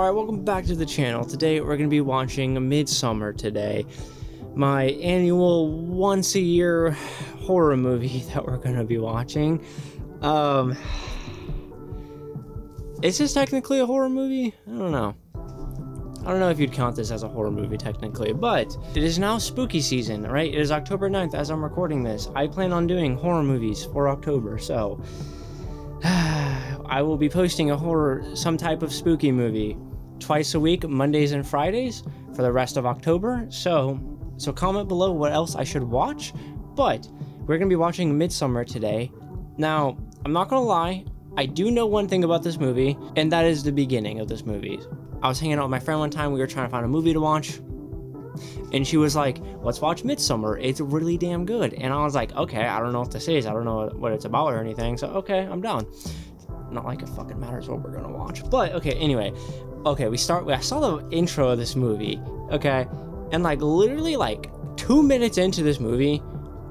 Alright, welcome back to the channel. Today we're going to be watching Midsommar today. My annual once a year horror movie that we're going to be watching. Um, is this technically a horror movie? I don't know. I don't know if you'd count this as a horror movie technically, but it is now spooky season, right? It is October 9th as I'm recording this. I plan on doing horror movies for October, so I will be posting a horror, some type of spooky movie twice a week, Mondays and Fridays for the rest of October. So, so comment below what else I should watch. But we're gonna be watching Midsommar today. Now, I'm not gonna lie, I do know one thing about this movie, and that is the beginning of this movie. I was hanging out with my friend one time. We were trying to find a movie to watch. And she was like, let's watch Midsommar. It's really damn good. And I was like, okay, I don't know what this is. I don't know what it's about or anything. So, okay, I'm down. Not like it fucking matters what we're gonna watch. But, okay, anyway. Okay, we start, I saw the intro of this movie, okay? And, like, literally, like, two minutes into this movie,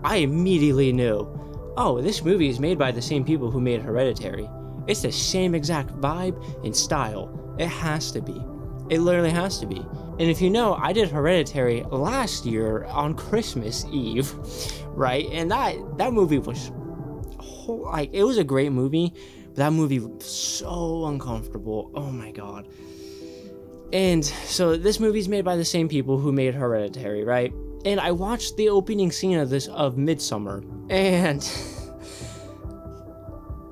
I immediately knew, oh, this movie is made by the same people who made Hereditary. It's the same exact vibe and style. It has to be. It literally has to be. And if you know, I did Hereditary last year on Christmas Eve, right? And that that movie was like it was a great movie, but that movie was so uncomfortable. Oh my god. And so this movie's made by the same people who made Hereditary, right? And I watched the opening scene of this of Midsommar, and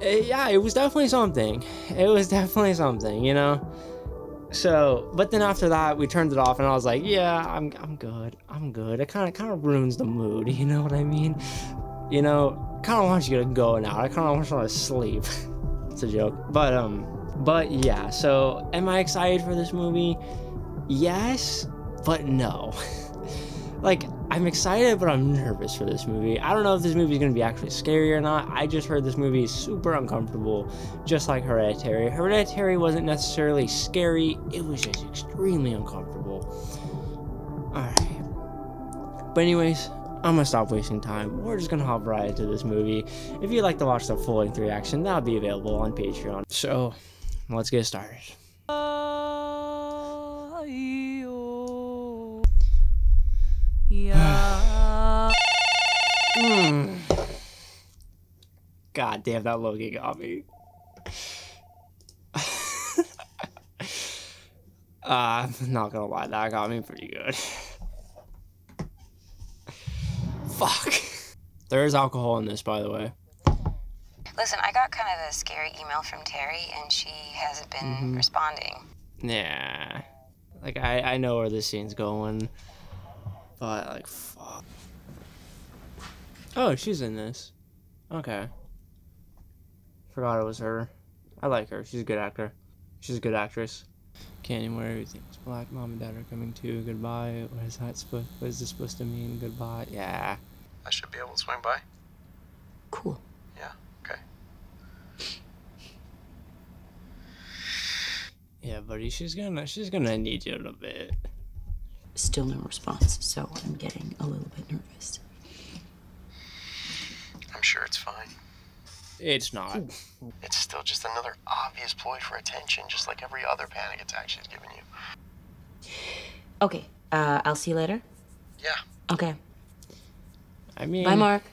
yeah, it was definitely something. It was definitely something, you know. So, but then after that, we turned it off, and I was like, "Yeah, I'm, I'm good. I'm good." It kind of, kind of ruins the mood. You know what I mean? You know, kind of wants you to go now. I kind of want you to sleep. it's a joke, but um, but yeah. So, am I excited for this movie? Yes, but no. like, I'm excited, but I'm nervous for this movie. I don't know if this movie is going to be actually scary or not. I just heard this movie is super uncomfortable, just like Hereditary. Hereditary wasn't necessarily scary, it was just extremely uncomfortable. Alright. But, anyways, I'm gonna stop wasting time. We're just gonna hop right into this movie. If you'd like to watch the full length reaction, that'll be available on Patreon. So, let's get started. God damn, that Logan got me. uh, I'm not gonna lie, that got me pretty good. Fuck. There is alcohol in this, by the way. Listen, I got kind of a scary email from Terri, and she hasn't been mm -hmm. responding. Yeah. Like, I, I know where this scene's going. But, like, fuck. Oh, she's in this. Okay. Forgot it was her. I like her. She's a good actor. She's a good actress. Can't anymore. Everything's black. Mom and dad are coming too. Goodbye. What is that supposed? What is this supposed to mean? Goodbye. Yeah. I should be able to swing by. Cool. Yeah. Okay. Yeah, buddy. She's gonna. She's gonna need you a little bit. Still no response, so I'm getting a little bit nervous. I'm sure it's fine. It's not. It's still just another obvious ploy for attention, just like every other panic attack she's given you. Okay, uh, I'll see you later. Yeah. Okay. I mean, bye, Mark.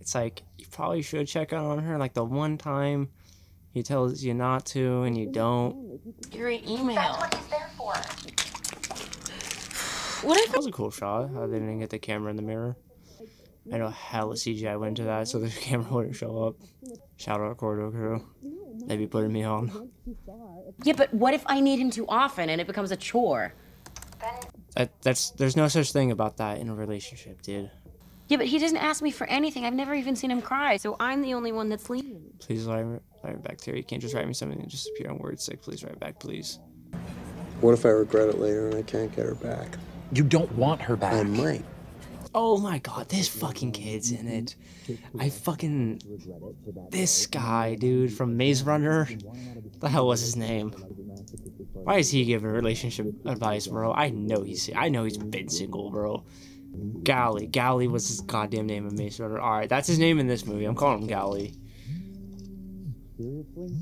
It's like you probably should check out on her. Like the one time he tells you not to, and you don't. Your email. That's what he's there for. What if that was a cool shot? How they didn't get the camera in the mirror. I know a hella CGI went into that so the camera wouldn't show up. Shout out Corridor Crew. They be putting me on. Yeah, but what if I need him too often and it becomes a chore? That, that's there's no such thing about that in a relationship, dude. Yeah, but he doesn't ask me for anything. I've never even seen him cry, so I'm the only one that's leaving. Please write, write back, Terri. You can't just write me something and just appear on word sick. Please write back, please. What if I regret it later and I can't get her back? You don't want her back. I might. Oh my god, this fucking kid's in it. I fucking. This guy, dude, from Maze Runner. The hell was his name? Why is he giving relationship advice, bro? I know he's. I know he's been single, bro. Gally. Gally was his goddamn name in Maze Runner. Alright, that's his name in this movie. I'm calling him Gally.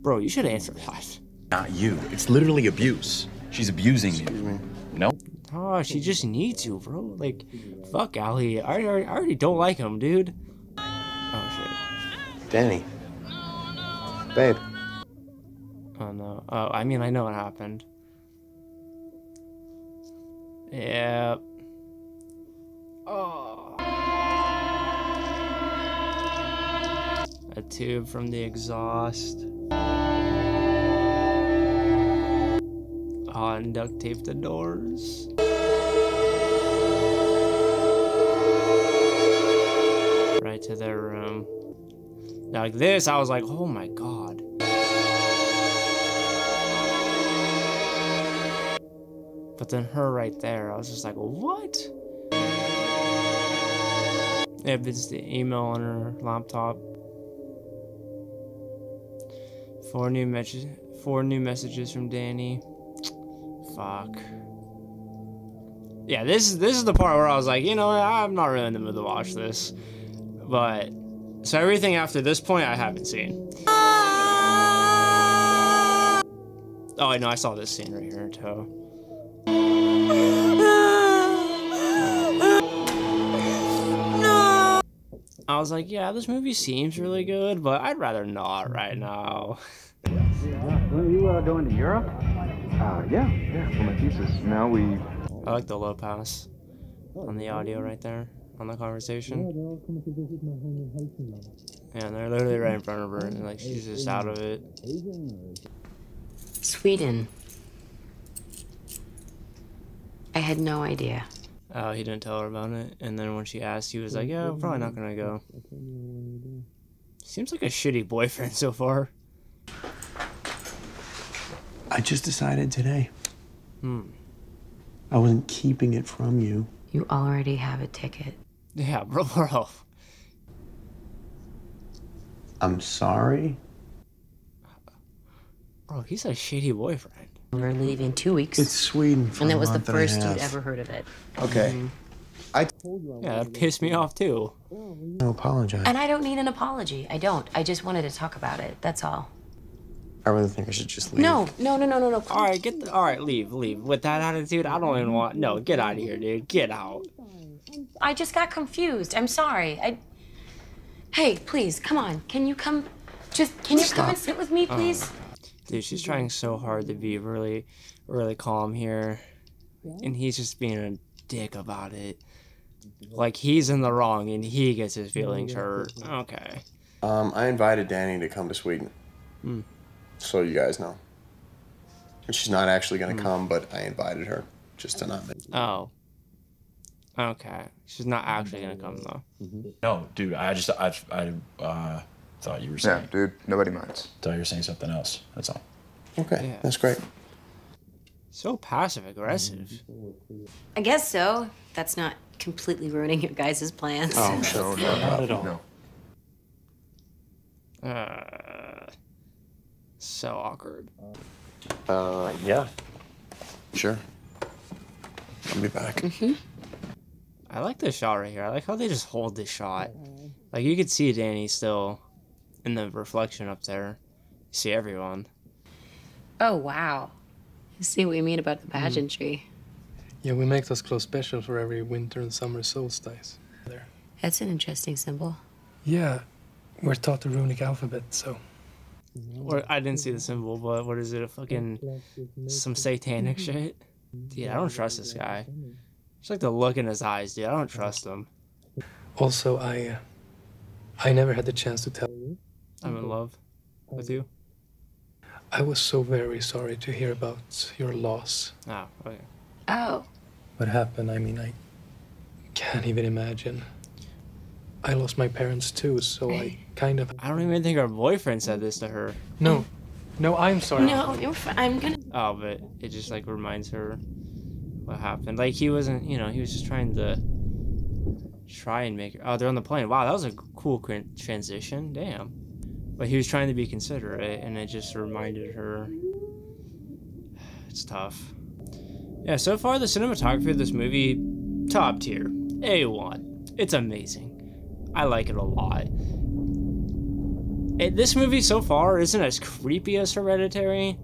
Bro, you should answer that. Not you. It's literally abuse. She's abusing you. Excuse me. No. Oh, she just needs you, bro. Like, fuck Ali. I already, I already don't like him, dude. Oh shit. Dani. Babe. Oh no. Oh, I mean, I know what happened. Yeah. Oh. A tube from the exhaust. Oh, and duct tape the doors. Right to their room. Now, like this, I was like, oh my god. But then her right there, I was just like, what? If it's the email on her laptop. Four new messages. Four new messages from Dani. Fuck. Yeah, this is this is the part where I was like, you know, I'm not really in the mood to watch this. But so everything after this point, I haven't seen. Oh, I know, I saw this scene right here too. I was like, yeah, this movie seems really good, but I'd rather not right now. Are you uh, going to Europe? Uh, yeah, yeah, for my thesis. Now we. I like the low pass on the audio right there on the conversation. Yeah, and they're literally right in front of her, and like she's just out of it. Sweden. I had no idea. Oh, he didn't tell her about it, and then when she asked, he was like, "Yeah, I'm probably not gonna go." Seems like a shitty boyfriend so far. I just decided today. Hmm. I wasn't keeping it from you. You already have a ticket. Yeah, bro, bro. I'm sorry. Bro, he's a shitty boyfriend. We're leaving two weeks. It's Sweden for and a that was the month and a first you'd ever heard of it. Okay. I told you. I Yeah, that pissed me off too. no apologize. And I don't need an apology. I don't. I just wanted to talk about it. That's all. I really think I should just leave. No, no, no, no, no, no. All right, get the, all right, leave, leave. With that attitude, I don't even want. No, get out of here, dude. Get out. I just got confused. I'm sorry. I. Hey, please, come on. Can you come? Just can you come and sit with me, oh. please? Dude, she's trying so hard to be really, really calm here, and he's just being a dick about it. Like he's in the wrong, and he gets his feelings hurt. Okay. Um, I invited Dani to come to Sweden. Hmm. So you guys know. And she's not actually Hmm. gonna come, but I invited her just to not make. Oh. Okay. She's not actually gonna come though. No, dude. I just I I uh, thought you were saying. Yeah, saying. dude, nobody minds. Thought you were saying something else. That's all. Okay, Yeah. that's great. So passive aggressive. I guess so. That's not completely ruining your guys' plans. Oh, sure. No, no, Not at all. No. Uh, so awkward. Uh, yeah. Sure. I'll be back. I like this shot right here. I like how they just hold this shot. Like you could see Dani still in the reflection up there. You see everyone. Oh wow. I see what you mean about the pageantry. Yeah, we make those clothes special for every winter and summer solstice. There. That's an interesting symbol. Yeah, we're taught the runic alphabet, so Or I didn't see the symbol, but what is it? A fucking some satanic shit. Dude, I don't trust this guy. Just like the look in his eyes, dude. I don't trust him. also I uh, I never had the chance to tell you. I'm in love with you. I was so very sorry to hear about your loss. Ah, oh, okay. Oh. What happened? I mean, I can't even imagine. I lost my parents too, so I kind of I don't even think her boyfriend said this to her. No. No, I'm sorry. No, you're fine. I'm gonna. Oh, but it just like reminds her what happened. Like he wasn't, you know, he was just trying to try and make her. Oh, they're on the plane. Wow, that was a cool transition. Damn. But he was trying to be considerate, and it just reminded her. It's tough. Yeah, so far the cinematography of this movie, top tier, A1. It's amazing. I like it a lot. It, this movie so far isn't as creepy as Hereditary,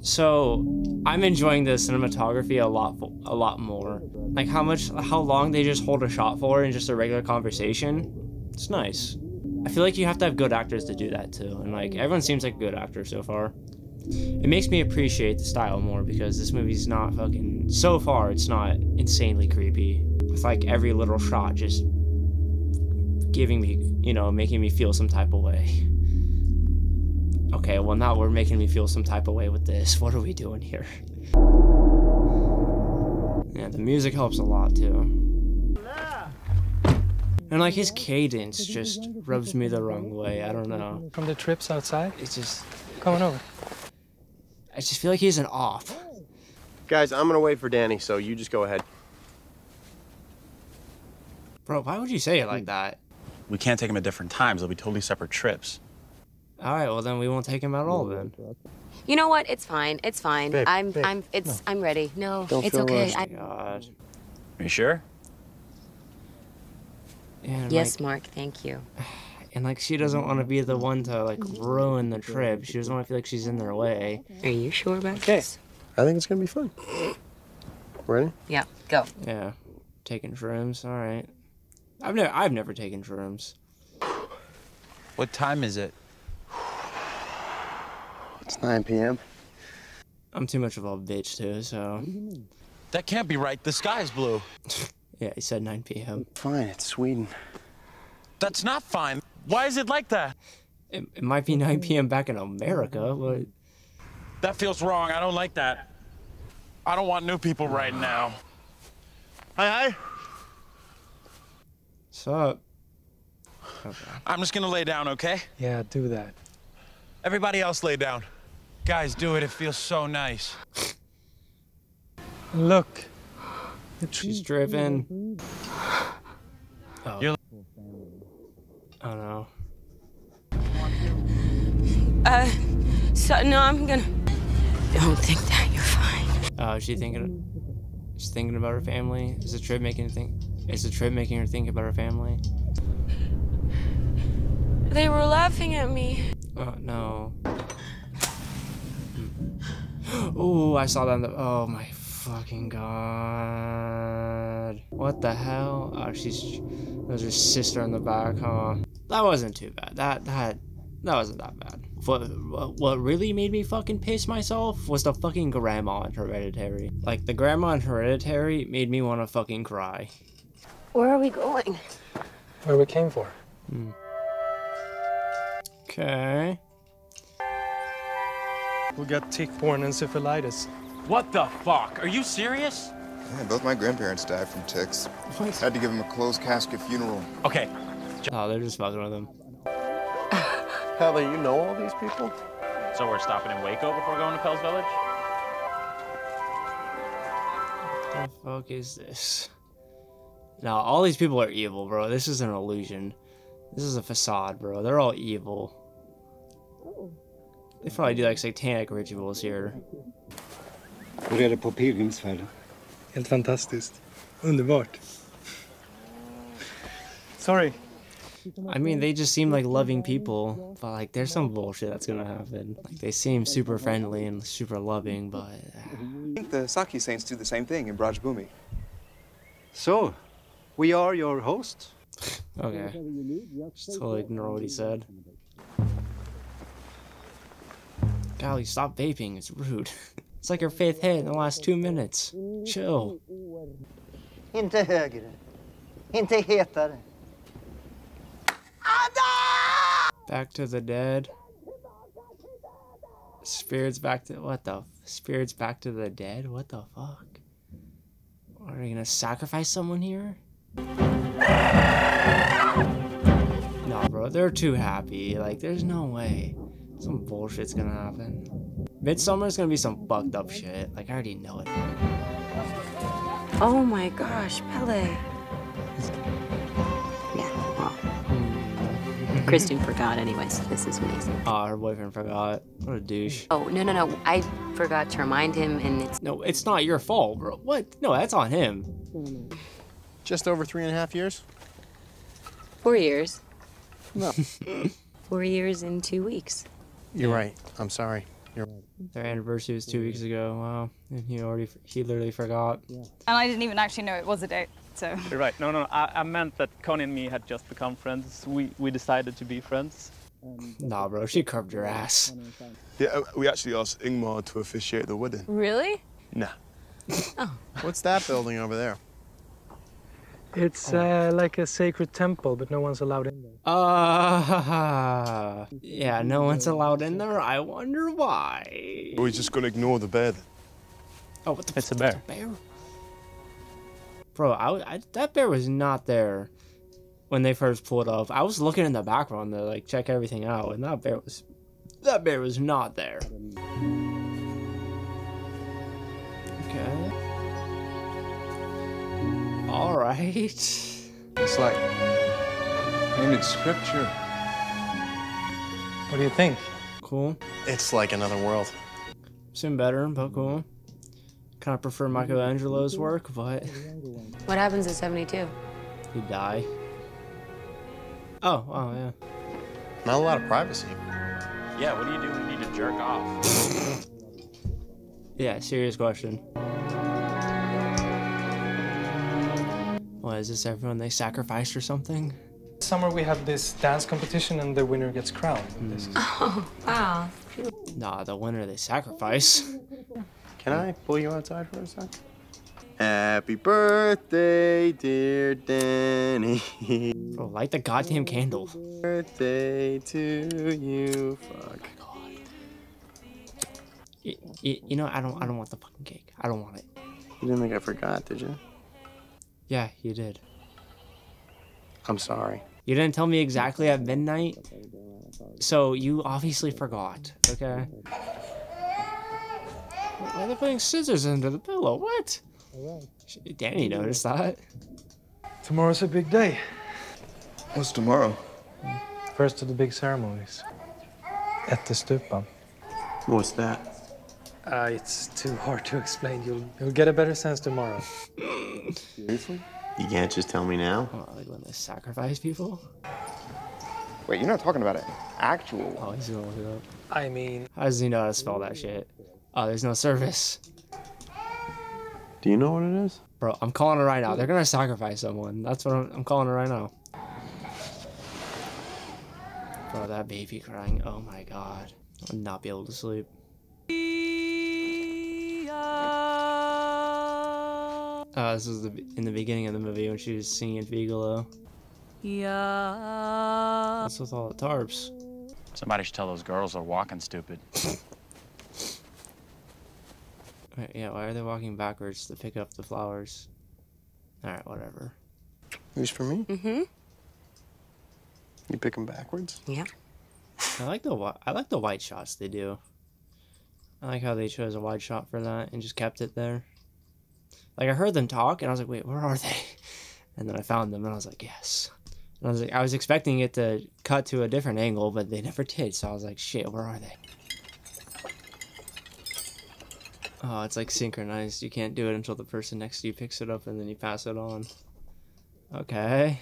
So I'm enjoying the cinematography a lot, a lot more. Like how much, how long they just hold a shot for in just a regular conversation. It's nice. I feel like you have to have good actors to do that too, and like everyone seems like a good actor so far. It makes me appreciate the style more because this movie's not fucking. So far, it's not insanely creepy. With like every little shot just giving me, you know, making me feel some type of way. Okay, well now we're making me feel some type of way with this. What are we doing here? Yeah, the music helps a lot too. And like his cadence just rubs me the wrong way. I don't know. From the trips outside? It's just Coming over. I just feel like he's an off. Guys, I'm gonna wait for Dani, so you just go ahead. Bro, why would you say it like hmm. that? We can't take him at different times. They'll be totally separate trips. All right, well then we won't take him at all then. You know what? It's fine. It's fine. Babe, I'm babe, I'm it's I'm ready. No, Don't it's feel okay. rushed. I, oh God. Are you sure? And yes, like, Mark. Thank you. and like she doesn't want to be the one to like ruin the trip. She doesn't want to feel like she's in their way. Are you sure about Okay. this? I think it's gonna be fun. Ready? Yeah. Go. Yeah, taking shrooms. All right. I've never I've never taken shrooms. What time is it? It's 9 p.m. I'm too much of a bitch too. So That can't be right. The sky's blue. yeah, he said 9 p.m. Fine, it's Sweden. That's not fine. Why is it like that? It, it might be 9 p.m. back in America, but That feels wrong. I don't like that. I don't want new people right now. Hi, hi. what's up? I'm just gonna lay down, okay? Yeah, do that. Everybody else lay down. Guys, do it. It feels so nice. Look. She's driven. Oh. You're- oh no. Uh, so no, I'm gonna. Don't think that. You're fine. Oh, is she thinking? She's thinking about her family. Is the trip making her think? Is the trip making her think about her family? They were laughing at me. Oh no. Oh, I saw that. In the, oh my fucking god! What the hell? Oh, she's. There's her sister in the back, huh? That wasn't too bad. That that that wasn't that bad. What what- what really made me fucking piss myself was the fucking grandma in Hereditary. Like the grandma in Hereditary made me want to fucking cry. Where are we going? Where we came for. Hmm. Okay. We got tick-borne encephalitis. What the fuck? Are you serious? Yeah, both my grandparents died from ticks. Had to give them a closed casket funeral. Okay. Oh, they're just fucking with him. Heather, you know all these people? So we're stopping in Waco before going to Pelle's Village? What the fuck is this? Now, all these people are evil, bro. This is an illusion. This is a facade, bro. They're all evil. They probably do like satanic rituals here. Hur är det på pilgrimsfärden? Helt fantastiskt. Underbart. Sorry. I mean, they just seem like loving people, but like there's some bullshit that's gonna happen. Like they seem super friendly and super loving, but I think the Saki Saints do the same thing in Braj Bhumi. So, we are your hosts. okay. Just totally ignore what he said. Gally, stop vaping. It's rude. It's like your faith hit in the last two minutes. Chill. Inte högre. Inte hetare. Back to the dead. Spirits back to what the spirits back to the dead? What the fuck? Are we gonna sacrifice someone here? No, bro, they're too happy. Like, there's no way. Some bullshit's gonna happen. Midsummer's gonna be some fucked up shit. Like, I already know it. Oh my gosh, Pelle. Yeah. Well, Christian forgot, anyways. This is amazing. Ah, her boyfriend forgot. What a douche. Oh no no no! I forgot to remind him, and it's No, it's not your fault, bro. What? No, that's on him. Just over three and a half years? four years. No. Four years in two weeks. You're right. I'm sorry. Their anniversary was two weeks ago. Wow, and he already he literally forgot. And I didn't even actually know it was a date, so. You're right. No, no, I, I meant that Connie and me had just become friends. We we decided to be friends. Nah, bro, she curved your ass. Yeah, uh, we actually asked Ingmar to officiate the wedding. Really? Nah. Oh. What's that building over there? It's uh, like a sacred temple, but no one's allowed in there. Uh, yeah, no one's allowed in there. I wonder why. Or we just gonna ignore the bed? Oh, what the? It's a bear. bear? Bro, I, I that bear was not there when they first pulled off. I was looking in the background to like check everything out, and that bear was that bear was not there. All right. It's like maybe it's scripture. What do you think? Cool. It's like another world. Seem better, but cool. Kind of prefer Michelangelo's work, but What happens at 72? You die. Oh, oh yeah. Not a lot of privacy. Yeah, what do you do when you need to jerk off? Yeah, serious question. What is this? Everyone they sacrificed or something? Summer we have this dance competition and the winner gets crowned. Hmm. This is- Oh, wow. Nah, the winner they sacrifice. Can I pull you outside for a sec? Happy birthday, dear Dani. Bro, light the goddamn candle. Birthday to you. Fuck. Y- y- you know, I don't, I don't want the fucking cake. I don't want it. You didn't think I forgot, did you? Yeah, you did. I'm sorry. You didn't tell me exactly at midnight, so you obviously forgot. Okay. Why are they putting scissors under the pillow? What? Dani noticed that. Tomorrow's a big day. What's tomorrow? First of the big ceremonies. Ättestupa. What's that? Uh, it's too hard to explain. You'll you'll get a better sense tomorrow. Seriously? You can't just tell me now. Oh, like when they sacrifice people? Wait, you're not talking about an actual. Oh, he's gonna look it up. I mean, How does he know how to spell that shit? Oh, there's no service. Do you know what it is? Bro, I'm calling it right now. They're gonna sacrifice someone. That's what I'm, I'm calling it right now. Bro, that baby crying. Oh my god. I'll not be able to sleep. Uh, this was the, in the beginning of the movie when she was singing Figalo. Yeah. What's with all the tarps? Somebody should tell those girls they're walking stupid. Wait, yeah, why are they walking backwards to pick up the flowers? Alright, whatever. Who's for me? Mm-hmm. You pick them backwards? Yeah. I like the wi- I like the wide shots they do. I like how they chose a wide shot for that and just kept it there. Like I heard them talk and I was like, wait, where are they? And then I found them and I was like, yes. And I was like, I was expecting it to cut to a different angle, but they never did. So I was like, shit, where are they? Oh, it's like synchronized. You can't do it until the person next to you picks it up and then you pass it on. Okay.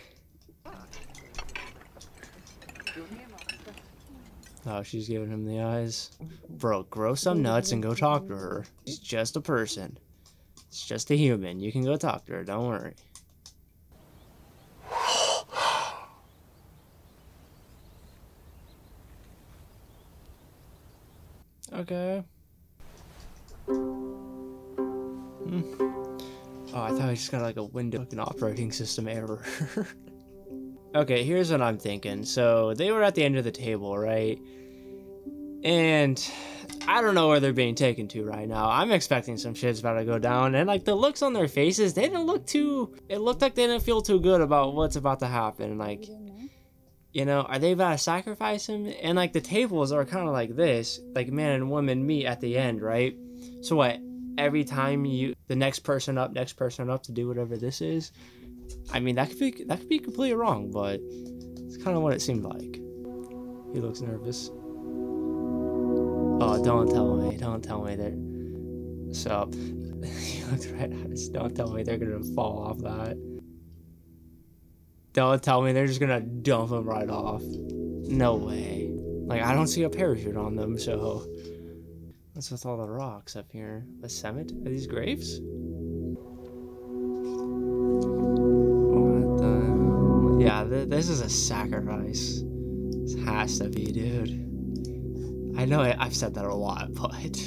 Oh, she's giving him the eyes. Bro, grow some nuts and go talk to her. She's just a person. It's just a human. You can go talk to her, don't worry. Okay. Hmm. Oh, I thought I just got like a window fucking operating system error. okay, here's what I'm thinking. So they were at the end of the table, right? And I don't know where they're being taken to right now. I'm expecting some shit's about to go down. And like the looks on their faces, they didn't look too. It looked like they didn't feel too good about what's about to happen. Like, you know, are they about to sacrifice him? And like the tables are kind of like this, like man and woman meet at the end, right? So what? Every time you, the next person up, next person up to do whatever this is. I mean, that could be that could be completely wrong, but it's kind of what it seemed like. He looks nervous. Oh, don't tell me, don't tell me that. So, he looks right at us. Don't tell me they're gonna fall off that. Don't tell me they're just gonna dump him right off. No way. Like, I don't see a parachute on them, so. What's with all the rocks up here? The cemetery? Are these graves? What the? Yeah, th this is a sacrifice. This has to be, dude. I know I, I've said that a lot, but.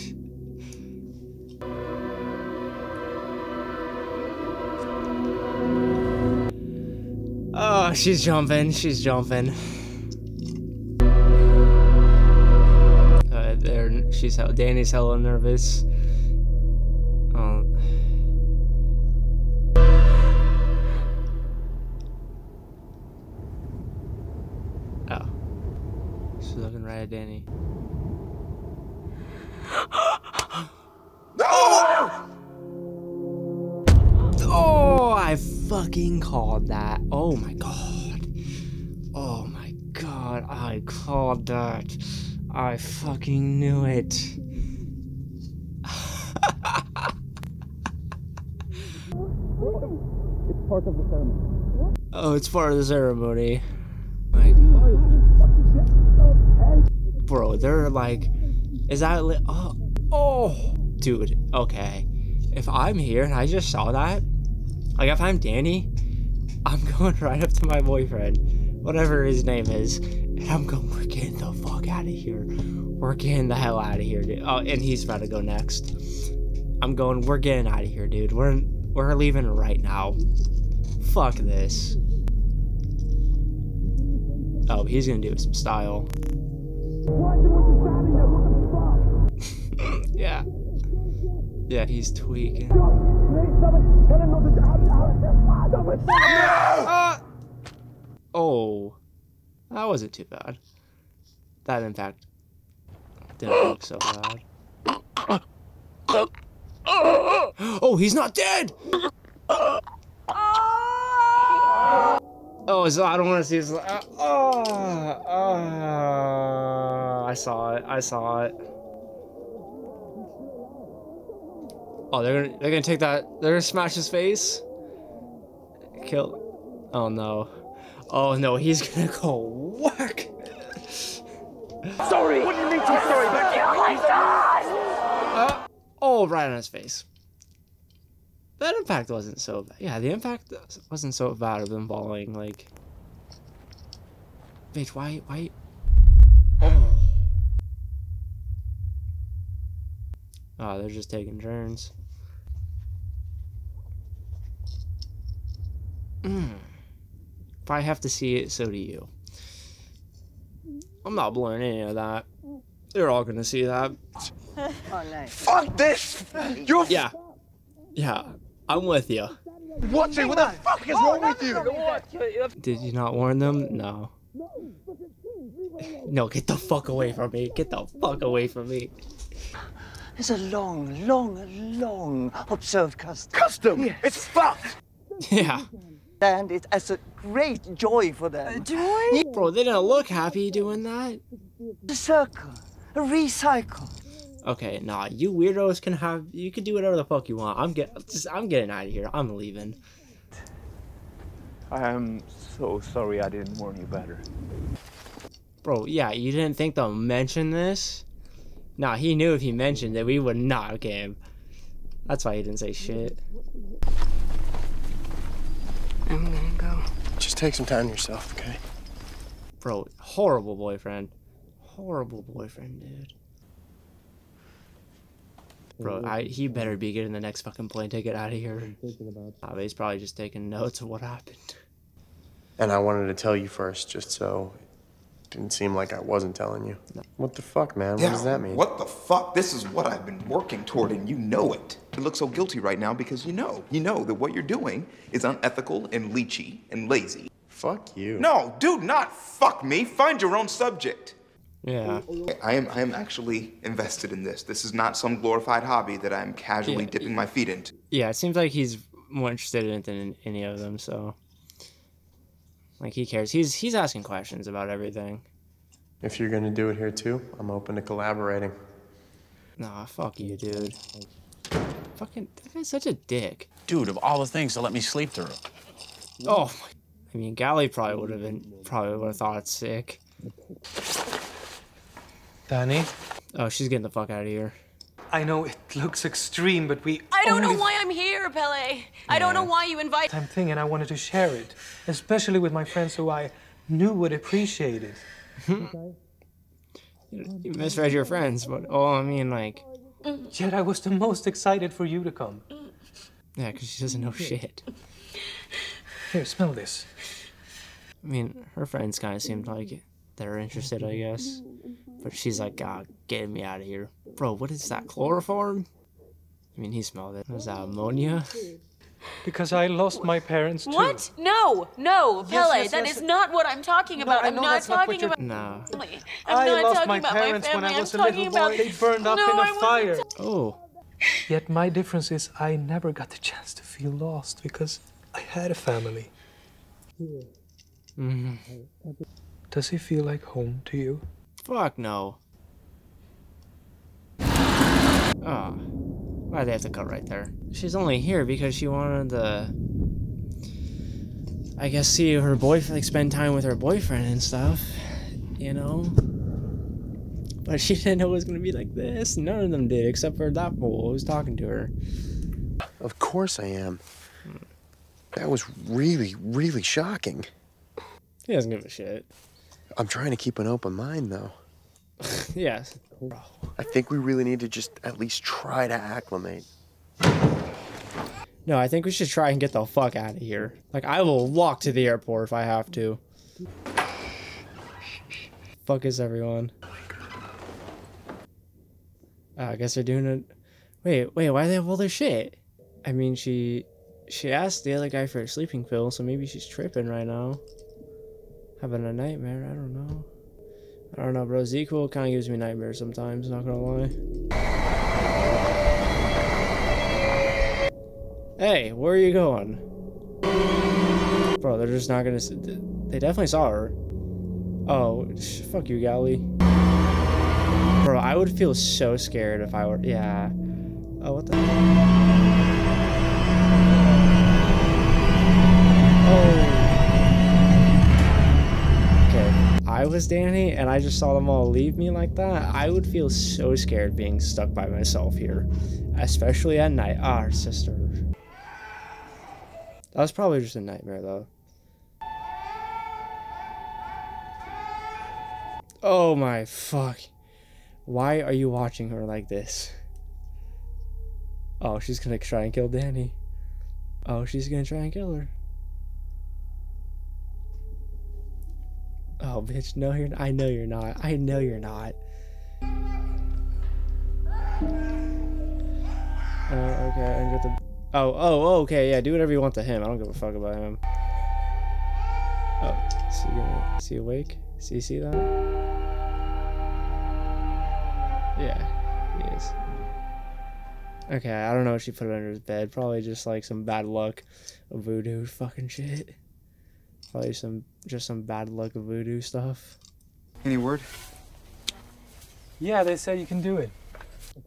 Oh, she's jumping. She's jumping. Uh, there, she's Dani's hella nervous. I fucking knew it. It's part of the ceremony. Oh, it's part of the ceremony. My oh, god. Bro, they're like, is that li- oh, oh, dude, okay. If I'm here and I just saw that, like if I'm Dani, I'm going right up to my boyfriend, whatever his name is, and I'm going, we're getting the fuck out of here. We're getting the hell out of here, dude. Oh, and he's about to go next. I'm going, we're getting out of here, dude. We're we're leaving right now. Fuck this. Oh, he's gonna do it some style. yeah. Yeah, he's tweaking. Ah! Oh, that wasn't too bad. That, in fact, didn't look so bad. Oh, he's not dead! Oh, so I don't want to see his. Oh, oh, I saw it. I saw it. Oh, they're gonna they're gonna take that. They're gonna smash his face. Kill. Oh no. Oh no, he's gonna go whack. Sorry. What do you mean I'm sorry? Oh my god! Uh, oh, right on his face. That impact wasn't so bad. Yeah, the impact wasn't so bad of them falling. Like, bitch, why, why? Oh. Oh, they're just taking turns. Mm. If I have to see it, so do you. I'm not blurring any of that. They're all gonna see that. Fuck this! You're Yeah. Yeah. I'm with you. What? What the fuck is wrong with you? Did you not warn them? No. No, get the fuck away from me. Get the fuck away from me. It's a long, long, long observed custom. Custom? It's fucked! Yeah. And it's as a great joy for them. joy? Bro, they didn't look happy doing that. A circle, a recycle. Okay, nah, you weirdos can have you can do whatever the fuck you want. I'm get just I'm getting out of here. I'm leaving. I am so sorry I didn't warn you better. Bro, yeah, you didn't think to mention this? Nah, he knew if he mentioned it, we would not get him. That's why he didn't say shit. I'm gonna go. Just take some time to yourself, okay? Bro, horrible boyfriend. Horrible boyfriend, dude. Bro, I, he better be getting the next fucking plane ticket out of here. He's probably just taking notes of what happened. And I wanted to tell you first, just so it didn't seem like I wasn't telling you. What the fuck, man? What does that mean? What the fuck? This is what I've been working toward, and you know it. You look so guilty right now because you know. You know that what you're doing is unethical and leechy and lazy. Fuck you. No, dude, not fuck me. Find your own subject. Yeah. I am I am actually invested in this. This is not some glorified hobby that I'm casually Yeah. dipping my feet into. Yeah, it seems like he's more interested in it than any of them, so. Like, he cares. He's he's asking questions about everything. If you're gonna do it here too, I'm open to collaborating. Nah, fuck you, dude. Fucking, that guy's such a dick. Dude, of all the things to let me sleep through. Oh, my, I mean, Gally probably would have been, mm-hmm. probably would have thought it's sick. Dani? Oh, she's getting the fuck out of here. I know it looks extreme, but we. I don't know why I'm here, Pelle. I don't know why you invite. Time thing, and I wanted to share it, especially with my friends who I knew would appreciate it. You misread your friends, but oh, I mean, like, Yet I was the most excited for you to come. yeah, because she doesn't know shit. Here, smell this. I mean, her friends kind of seemed like they're interested, I guess. But she's like, God, get me out of here. Bro, what is that? Chloroform? I mean, he smelled it. Was that ammonia? Because I lost my parents too. What? No, no, Yes, Pelle. yes, that yes. is not what I'm talking about. I I'm not that's not talking about. No. family. I'm I not lost talking my about parents my when family. I was I'm a little boy. about. They burned up no, in a fire. Oh. Yet my difference is I never got the chance to feel lost because I had a family. Mhm. Does he feel like home to you? Fuck no. Oh. Why'd they have to cut right there? She's only here because she wanted to. I guess see her boyfriend, like spend time with her boyfriend and stuff. You know? But she didn't know it was gonna be like this. None of them did, except for that fool who was talking to her. Of course I am. That was really, really shocking. He doesn't give a shit. I'm trying to keep an open mind, though. yes. I think we really need to just at least try to acclimate. No, I think we should try and get the fuck out of here. Like, I will walk to the airport if I have to. Fuck is everyone? Uh, I guess they're doing it. Wait, wait, why do they have all their shit? I mean, she she asked the other guy for a sleeping pill, so maybe she's tripping right now. Having a nightmare, I don't know. I don't know, bro. Ezekiel kind of gives me nightmares sometimes, not gonna lie. Hey, where are you going? Bro, they're just not gonna. They definitely saw her. Oh, fuck you, Gally. Bro, I would feel so scared if I were. Yeah. Oh, what the. Oh. I was Dani, and I just saw them all leave me like that. I would feel so scared being stuck by myself here, especially at night. Ah, our sister. That was probably just a nightmare, though. Oh my fuck. Why are you watching her like this? Oh, she's gonna try and kill Dani. Oh, she's gonna try and kill her. Oh, bitch, no, you're. I know you're not. I know you're not. Uh, okay, and get the. Oh, oh, okay, yeah. Do whatever you want to him. I don't give a fuck about him. Oh, is he gonna? Is he awake? He see that? Yeah, he is. Okay, I don't know what she put it under his bed. Probably just like some bad luck voodoo fucking shit. Probably some just some bad luck of voodoo stuff. Any word? Yeah, they said you can do it.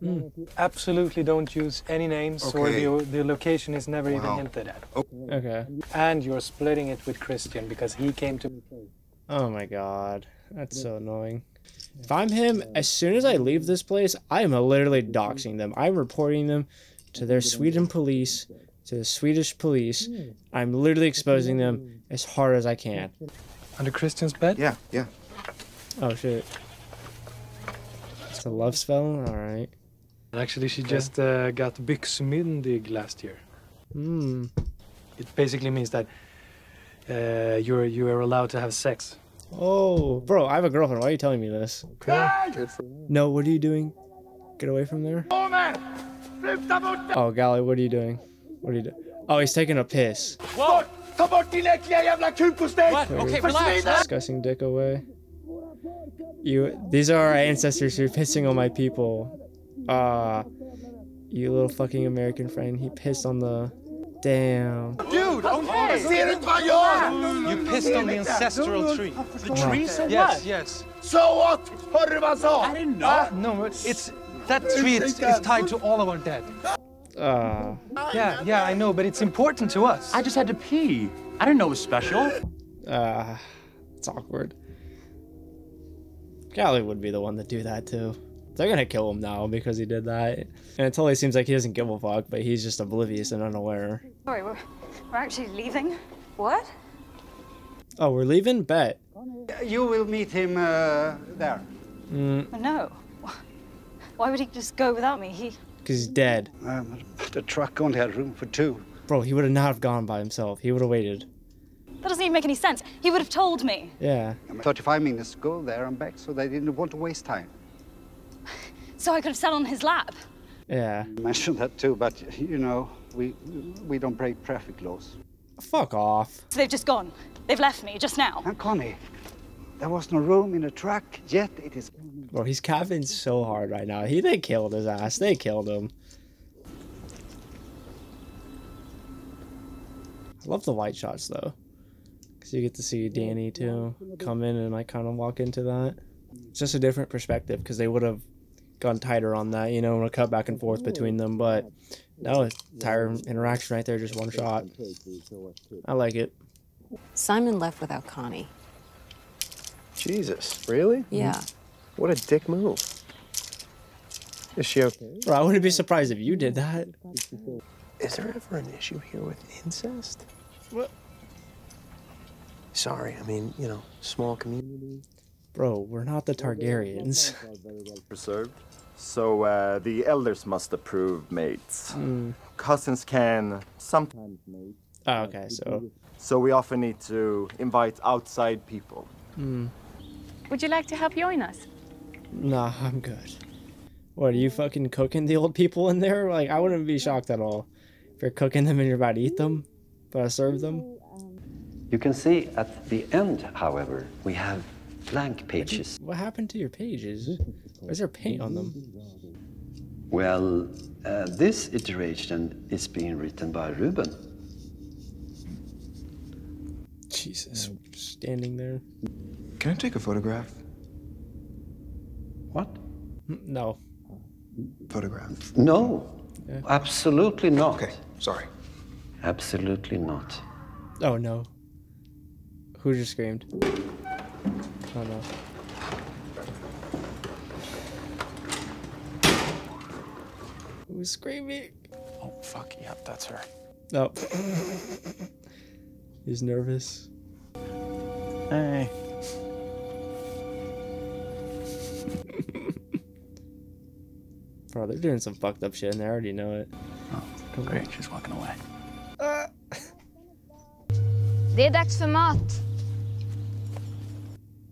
Mm. Absolutely don't use any names or the, the location is never even hinted at. Oh. Okay. And you're splitting it with Christian because he came to Oh my god, that's so annoying. If I'm him, as soon as I leave this place, I am literally doxing them. I'm reporting them to their Sweden police, to the Swedish police. I'm literally exposing them as hard as I can. Under Christian's bed? Yeah, yeah. Oh shit. It's a love spell? Alright. Actually, she just uh, got byxmyndig last year. Hmm. It basically means that uh, you're you are allowed to have sex. Oh, bro, I have a girlfriend. Why are you telling me this? Okay. No, what are you doing? Get away from there. Oh, Gally, what are you doing? What are you doing? Oh, he's taking a piss. Whoa! Ta bort din äckliga jävla kuk och steg! Discussing dick away. You, these are our ancestors who are pissing on my people. Ah, you little fucking American friend. He pissed on the. Damn. Dude, okay! Ser inte vad jag gör? You pissed on the ancestral tree. The tree? So yes, what? yes. So what? Hörde du vad sa? I didn't Uh, no, it's that tree is, is tied to all of our dead. Ah. Yeah, yeah, I know, but it's important to us. I just had to pee. I didn't know it was special. Uh, it's awkward. Gally would be the one to do that too. They're gonna kill him now because he did that. And it totally seems like he doesn't give a fuck, but he's just oblivious and unaware. Sorry, we're, we're actually leaving. What? Oh, we're leaving? Bet. You will meet him uh, there. Mm, no. Why would he just go without me? He. Cause he's dead. Um, the truck only had room for two. Bro, he would have not have gone by himself. He would have waited. That doesn't even make any sense. He would have told me. Yeah. 35 minutes to go there and back, so they didn't want to waste time. So I could have sat on his lap. Yeah. I mentioned that too, but you know, we we don't break traffic laws. Fuck off. So they've just gone. They've left me just now. And Connie, there was no room in the truck, yet it is. Bro, he's capping so hard right now. He they killed his ass. They killed him. I love the white shots though. Cause you get to see Dani too come in and like kind of walk into that. It's just a different perspective because they would have gone tighter on that, you know, and cut back and forth between them. But no, entire interaction right there, just one shot. I like it. Simon left without Connie. Jesus, really? Yeah. What a dick move. Is she okay? Bro, I wouldn't be surprised if you did that. Is there ever an issue here with incest? What? Sorry, I mean, you know, small community. Bro, we're not the Targaryens. Preserved. So uh, the elders must approve mates. Hmm. Cousins can sometimes mate. Oh, okay, so. So we often need to invite outside people. Hmm. Would you like to help join us? Nah, I'm good. What, are you fucking cooking the old people in there? Like, I wouldn't be shocked at all. If you're cooking them and you're about to eat them, but I serve them. You can see at the end, however, we have blank pages. What happened to your pages? Is there paint on them? Well, uh, this iteration is being written by Ruben. Jesus, standing there. Can I take a photograph? What? No. Photograph. No, Yeah. absolutely not. Okay, sorry. Absolutely not. Oh no. Who just screamed? Oh no. Who's screaming? Oh, fuck. Yep, that's her. Oh. He's nervous. Hey. Bro, they're doing some fucked up shit and they already know it. Oh, great. She's walking away. Det är dags för mat.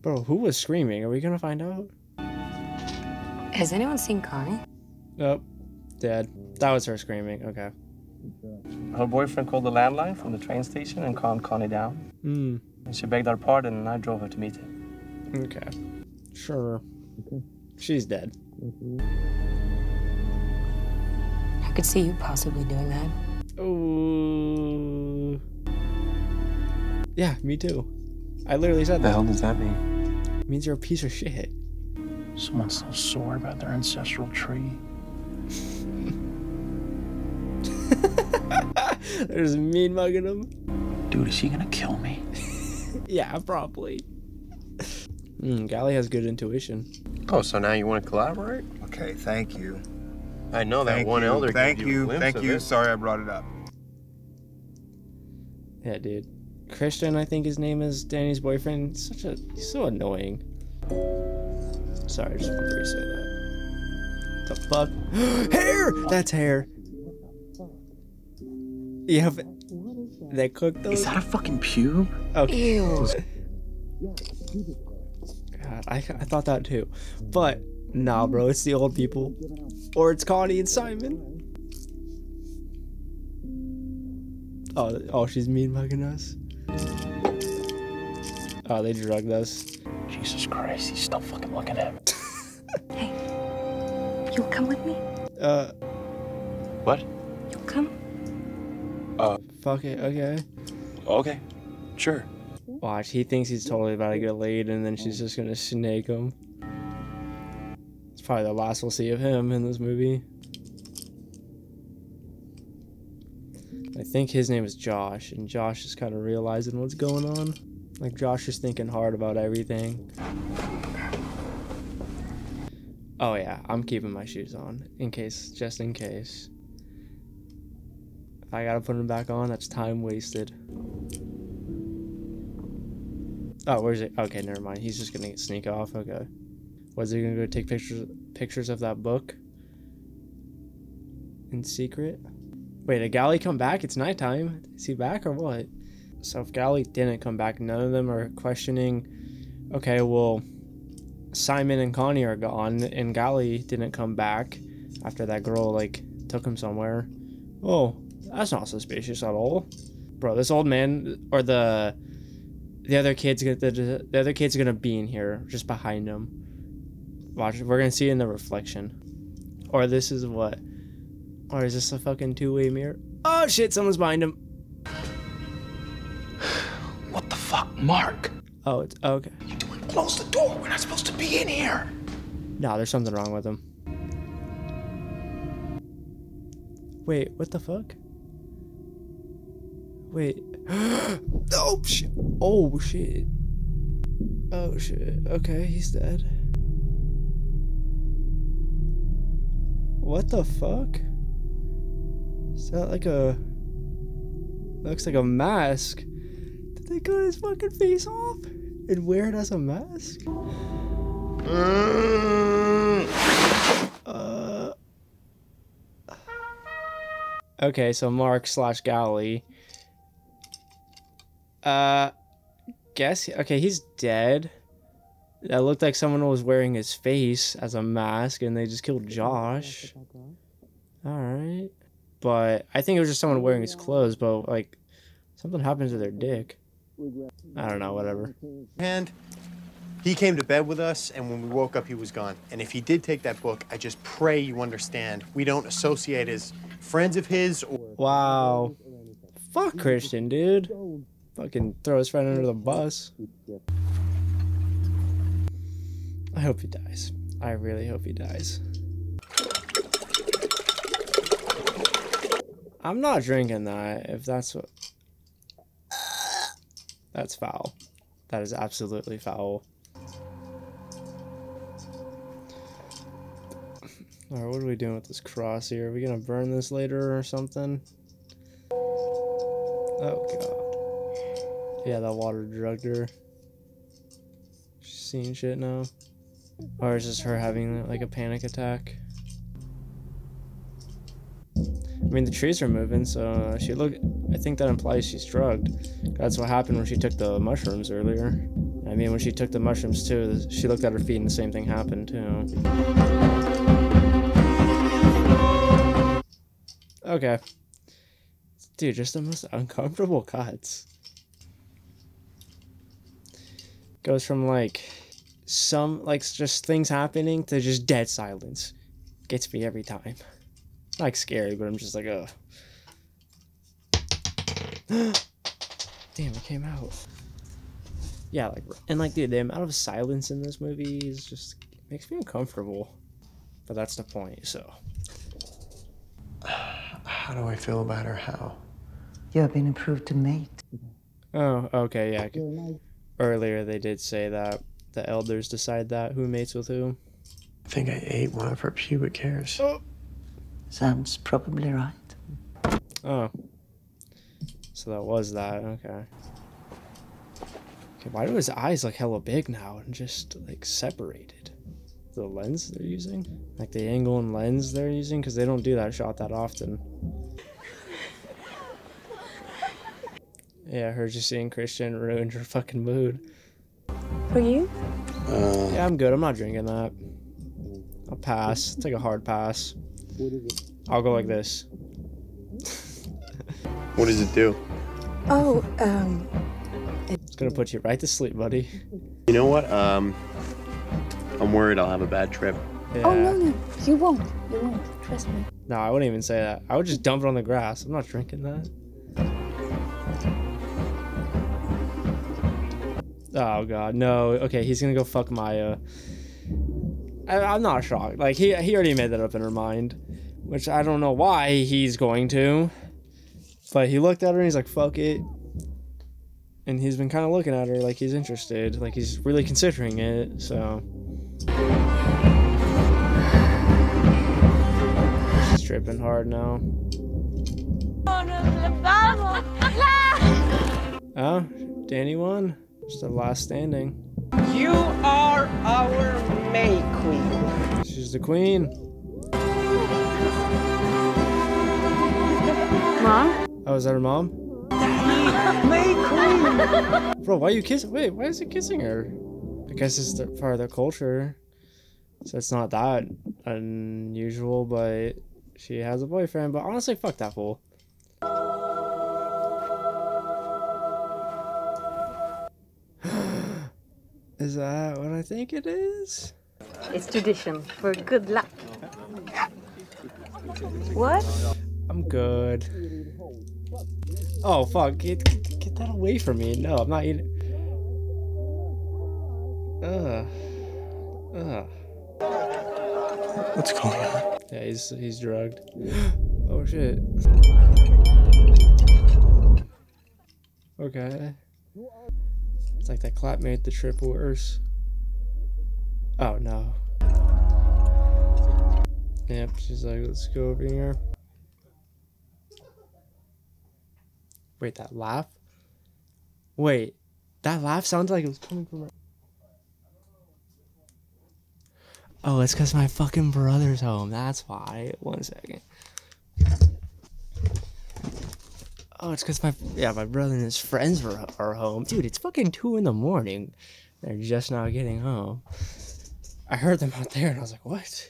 Bro, who was screaming? Are we gonna find out? Has anyone seen Connie? Nope. Dead. That was her screaming. Okay. Her boyfriend called the landline from the train station and calmed Connie down. Hmm. And she begged our pardon, and I drove her to meet him. Okay. Sure. Okay. She's dead. I could see you possibly doing that. Ooh. Yeah, me too. I literally said The that. hell does that mean? It means you're a piece of shit. Someone's so sore about their ancestral tree. There's mean mugging him. Dude, is he gonna kill me? Yeah, probably. Mm, Gally has good intuition. Oh, so now you want to collaborate? Okay, thank you. I know that Thank one you, elder. Thank gave you, a you. glimpse Thank of you. it. Sorry I brought it up. Yeah, dude. Christian, I think his name is Dani's boyfriend. Such a he's so annoying. Sorry, I just wanted to re-say that. The fuck? hair! That's hair. You have they cooked those. Is that a fucking pube? Okay. Ew. God, I, I thought that too. But, nah, bro, it's the old people. Or it's Connie and Simon. Oh, oh, she's mean mugging us. Oh, they drugged us. Jesus Christ, he's still fucking looking at me. Hey, you'll come with me? Uh, What? You'll come? Uh, fuck it, okay. okay. Sure. Watch, he thinks he's totally about to get laid, and then she's just gonna snake him. Probably the last we'll see of him in this movie. I think his name is Josh, and Josh is kind of realizing what's going on. Like, Josh is thinking hard about everything. Oh yeah, I'm keeping my shoes on in case, just in case. If I gotta put them back on, that's time wasted. Oh, where's it? Okay, never mind. He's just gonna sneak off. Okay. Was he gonna go take pictures pictures of that book? In secret? Wait, did Gally come back? It's nighttime. Is he back or what? So if Gally didn't come back, none of them are questioning. Okay, well, Simon and Connie are gone, and Gally didn't come back after that girl like took him somewhere. Oh, that's not suspicious at all, bro. This old man or the the other kids the, the, the other kids are gonna be in here just behind him. Watch, we're gonna see it in the reflection, or this is what, or is this a fucking two way mirror? Oh shit, someone's behind him. What the fuck, Mark? Oh, it's oh, okay. You doing Close the door. We're not supposed to be in here. No, there's something wrong with him. Wait, what the fuck? Wait. oh shit. Oh shit. Oh shit. Okay, he's dead. What the fuck? Is that like a looks like a mask? Did they cut his fucking face off and wear it as a mask? Uh, okay, so Mark slash Gally. Uh, guess okay, he's dead. That looked like someone was wearing his face as a mask, and they just killed Josh. All right, but I think it was just someone wearing his clothes. But like, something happened to their dick. I don't know. Whatever. And he came to bed with us, and when we woke up, he was gone. And if he did take that book, I just pray you understand. We don't associate as friends of his or. Wow. Fuck Christian, dude. Fucking throw his friend under the bus. I hope he dies. I really hope he dies. I'm not drinking that if that's what. That's foul. That is absolutely foul. Alright, what are we doing with this cross here? Are we gonna burn this later or something? Oh god. Yeah, that water drugged her. She's seeing shit now. Or is this her having like a panic attack? I mean, the trees are moving, so she look. I think that implies she's drugged. That's what happened when she took the mushrooms earlier. I mean, when she took the mushrooms too, she looked at her feet and the same thing happened too. Okay. Dude, just the most uncomfortable cuts. Goes from like some like just things happening to just dead silence. Gets me every time. Like scary, but I'm just like, oh. Damn, it came out. Yeah, like, and like, dude, the amount of silence in this movie is just makes me uncomfortable. But that's the point, so. How do I feel about her? How? You have been approved to mate. Oh, okay, yeah. Earlier they did say that the elders decide that who mates with who. I think I ate one of her pubic hairs. Sounds probably right. Oh. So that was that, okay. Okay, why do his eyes look hella big now and just like separated? The lens they're using? Like the angle and lens they're using? Because they don't do that shot that often. Yeah, her just seeing Christian ruined her fucking mood. For you? Uh, Yeah, I'm good. I'm not drinking that. I'll pass. Take a hard pass. I'll go like this. What does it do? Oh, um, It's gonna put you right to sleep, buddy. You know what? Um, I'm worried I'll have a bad trip. Yeah. oh no, no, you won't. You won't. Trust me. No, I wouldn't even say that. I would just dump it on the grass. I'm not drinking that. Oh god, no. Okay, he's gonna go fuck Maja. I, I'm not shocked. Like he he already made that up in her mind, which I don't know why he's going to. But he looked at her and he's like, "Fuck it," and he's been kind of looking at her like he's interested, like he's really considering it. So She's tripping hard now. Oh, Dani won. Just the last standing. You are our May Queen. She's the queen. Mom? Oh, is that her mom? May Queen. Bro, why are you kissing? Wait, why is he kissing her? I guess it's the, part of the culture. So it's not that unusual, but she has a boyfriend. But honestly, fuck that fool. Is that what I think it is? It's tradition for good luck. What? I'm good. Oh fuck! Get get that away from me! No, I'm not eating. Ugh. Ugh. What's going on? Yeah, he's he's drugged. oh shit. Okay. It's like that clap made the trip worse. Oh no. Yep, she's like, let's go over here. Wait, that laugh? Wait, that laugh sounds like it was coming from. Oh, it's because my fucking brother's home. That's why. One second. Oh, it's because my yeah, my brother and his friends were are home. Dude, it's fucking two in the morning. They're just now getting home. I heard them out there, and I was like, "What?"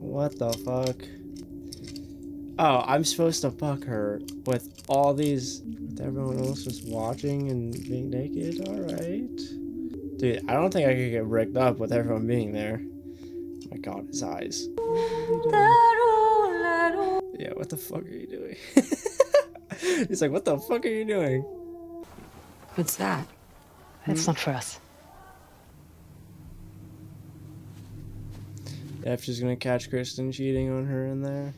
What the fuck? Oh, I'm supposed to fuck her with all these, with everyone else just watching and being naked? Alright. Dude, I don't think I could get bricked up with everyone being there. My god, his eyes. Yeah, what the fuck are you doing? He's like, what the fuck are you doing? What's that? That's hmm? not for us. Yeah, if she's gonna catch Christian cheating on her in there.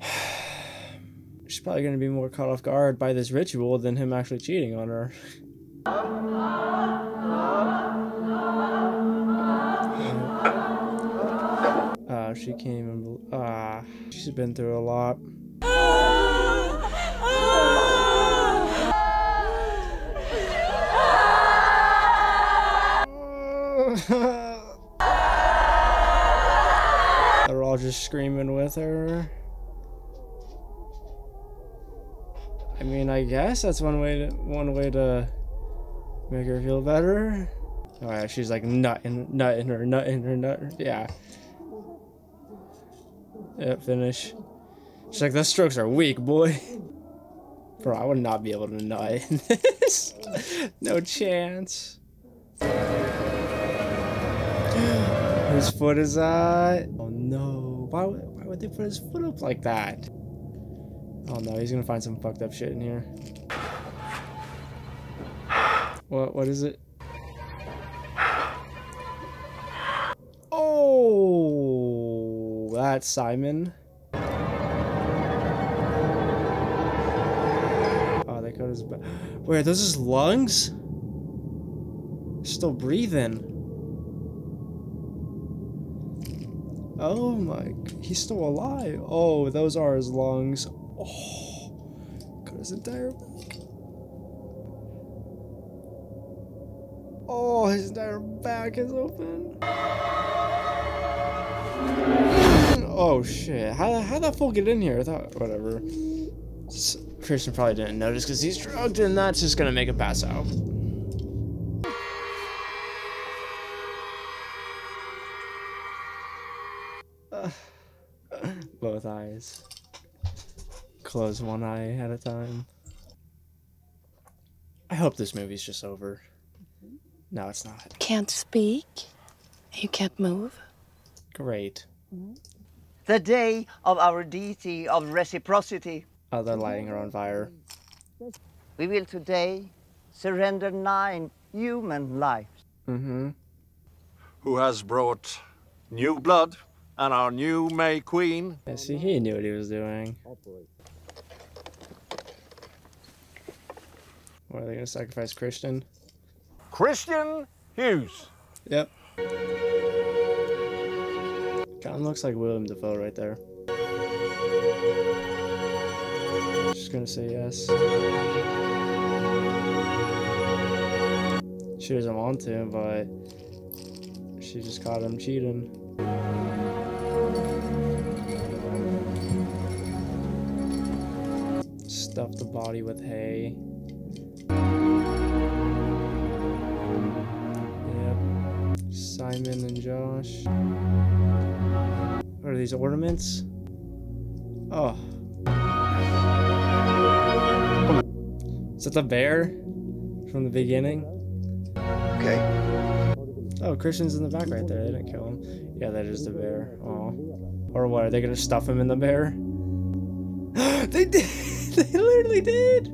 She's probably gonna be more caught off guard by this ritual than him actually cheating on her. She came and ah, she's been through a lot. They're all just screaming with her. I mean, I guess that's one way to one way to make her feel better. Oh yeah, she's like nutting, nutting her, nutting her, nut. Yeah. Yep, finish. Like, those strokes are weak, boy. Bro, I would not be able to deny this. no chance. Whose foot is that? Oh no. Why would, why would they put his foot up like that? Oh no, he's gonna find some fucked up shit in here. What, what is it? Oh, Simon. Oh, they cut his back. Wait, are those his lungs? Still breathing. Oh my, he's still alive. Oh, those are his lungs. Oh, cut his entire back. Oh, his entire back is open. Oh shit, how, how'd that fool get in here? I thought, whatever. Christian probably didn't notice because he's drugged and that's just gonna make him pass out. Both eyes. Close one eye at a time. I hope this movie's just over. No, it's not. Can't speak. You can't move. Great. The day of our deity of reciprocity. Oh, they're lighting her on fire. We will today surrender nine human lives. Mm-hmm. Who has brought new blood and our new May Queen? Yeah, see, he knew what he was doing. What, are they gonna sacrifice Christian? Christian Hughes. Yep. Kind of looks like William Dafoe right there. Just gonna say yes. She doesn't want to, but she just caught him cheating. Stuff the body with hay. Yep. Simon and Josh. What are these ornaments? Oh. Is that the bear from the beginning? Okay. Oh, Christian's in the back right there. They didn't kill him. Yeah, that is the bear. Oh. Or what? Are they gonna stuff him in the bear? they did. they literally did.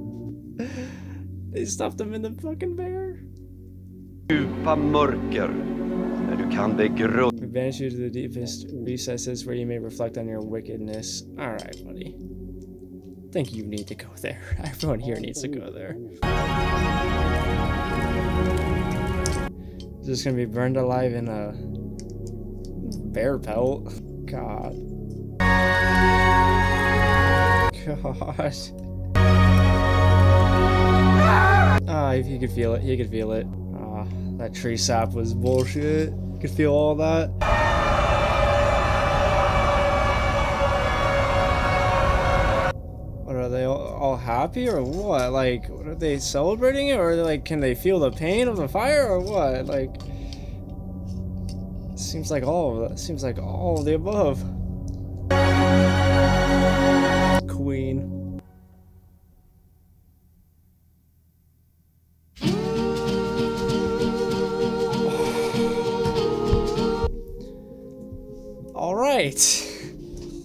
They stuffed him in the fucking bear. Djupa mörker. Där du kan begrunda. Banish you to the deepest recesses where you may reflect on your wickedness. Alright, buddy. think you need to go there. Everyone here needs to go there. Just gonna be burned alive in a bear pelt. God. Gosh. Ah, if you could feel it, you could feel it. Ah, that tree sap was bullshit. Could feel all that. What are they all, all happy or what? Like, what, are they celebrating it or like, can they feel the pain of the fire or what? Like, seems like all of that. Seems like all of the above.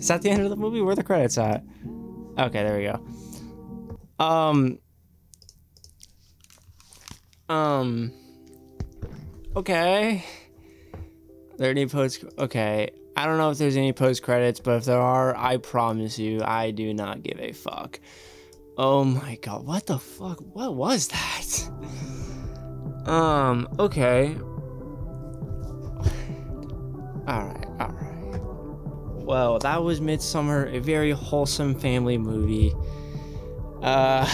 Is that the end of the movie? Where are the credits at? Okay, there we go. Um. Um. Okay. There any post? Okay. I don't know if there's any post credits, but if there are, I promise you, I do not give a fuck. Oh my god, what the fuck? What was that? Um. Okay. Alright, All right. Well, that was Midsommar, a very wholesome family movie. Uh,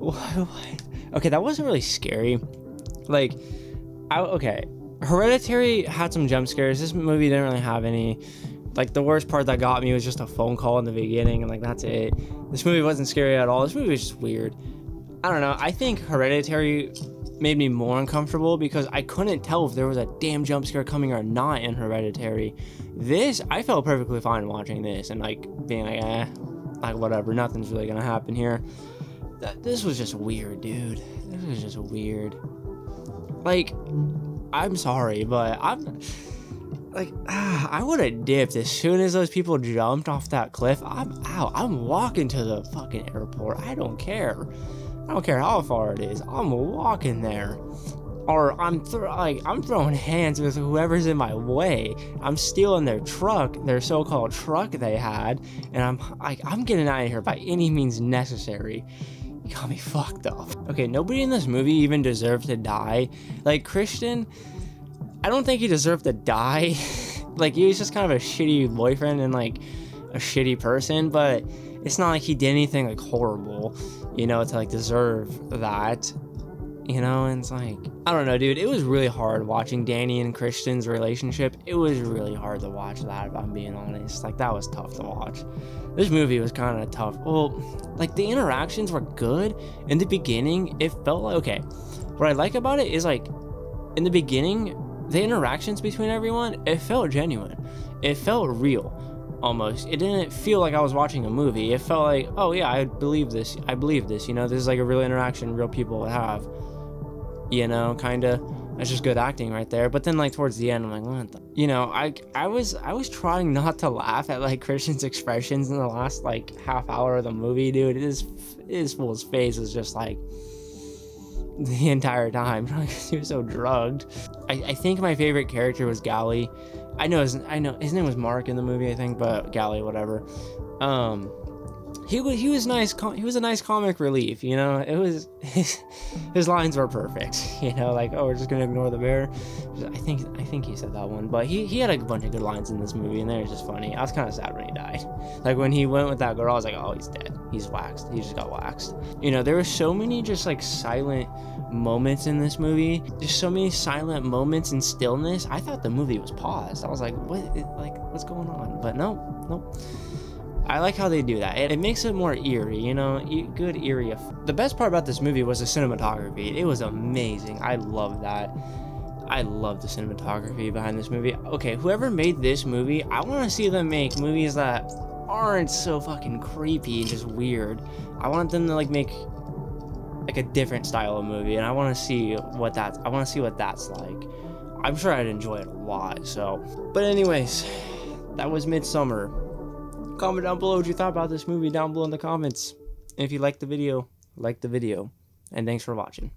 okay, that wasn't really scary. Like, I, okay, Hereditary had some jump scares. This movie didn't really have any. Like, the worst part that got me was just a phone call in the beginning, and like, that's it. This movie wasn't scary at all. This movie was just weird. I don't know. I think Hereditary made me more uncomfortable because I couldn't tell if there was a damn jump scare coming or not in Hereditary. This, I felt perfectly fine watching this and like being like, eh, like whatever, nothing's really gonna happen here. Th- this was just weird, dude. This was just weird. Like, I'm sorry, but I'm like, ah, I would have dipped as soon as those people jumped off that cliff. I'm out. I'm walking to the fucking airport. I don't care. I don't care how far it is. I'm walking there. Or I'm like I'm throwing hands with whoever's in my way. I'm stealing their truck, their so-called truck they had, and I'm like I'm getting out of here by any means necessary. You got me fucked up. Okay, nobody in this movie even deserved to die. Like Christian, I don't think he deserved to die. like he was just kind of a shitty boyfriend and like a shitty person, but it's not like he did anything like horrible, you know, to like deserve that. You know, and it's like I don't know, dude. It was really hard watching Dani and Christian's relationship. It was really hard to watch that, if I'm being honest. Like that was tough to watch. This movie was kind of tough. Well, like the interactions were good in the beginning. It felt like okay. What I like about it is like in the beginning, the interactions between everyone, it felt genuine. It felt real almost. It didn't feel like I was watching a movie. It felt like, oh yeah, I believe this. I believe this. You know, this is like a real interaction real people would have. You know, kind of. That's just good acting right there. But then like towards the end, I'm like, what? The? You know, I I was I was trying not to laugh at like Christian's expressions in the last like half hour of the movie, dude. His his fool's face was just like the entire time. he was so drugged. I, I think my favorite character was Gally. I know his I know his name was Mark in the movie, I think, but Gally, whatever. Um he was he was nice. He was a nice comic relief. You know, it was his, his lines were perfect. You know, like oh, we're just gonna ignore the bear. I think I think he said that one, but he he had a bunch of good lines in this movie, and they were just funny. I was kind of sad when he died. Like when he went with that girl, I was like, oh, he's dead. He's waxed. He just got waxed. You know, there were so many just like silent moments in this movie. Just so many silent moments and stillness. I thought the movie was paused. I was like, what? Like what's going on? But no, nope. I like how they do that. It, it makes it more eerie, you know, e- good eerie. The best part about this movie was the cinematography. It was amazing. I love that. I love the cinematography behind this movie. Okay, whoever made this movie, I want to see them make movies that aren't so fucking creepy and just weird. I want them to like make like a different style of movie, and I want to see what that's. I want to see what that's like. I'm sure I'd enjoy it a lot. So, but anyways, that was Midsommar. Comment down below what you thought about this movie down below in the comments. And if you liked the video, like the video. And thanks for watching.